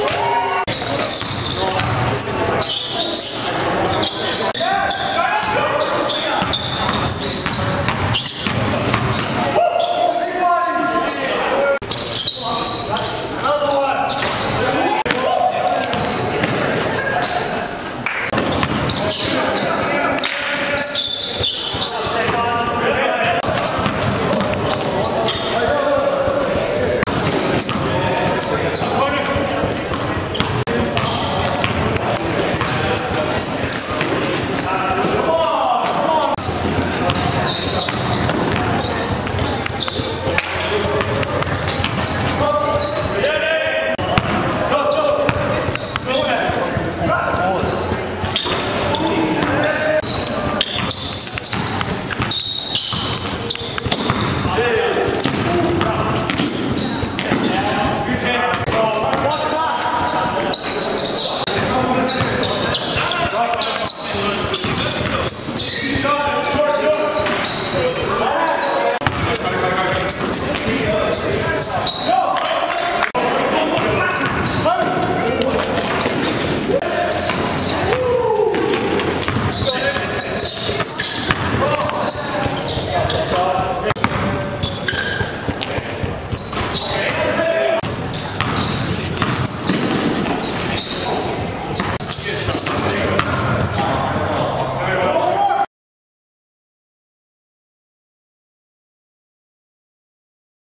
Woo!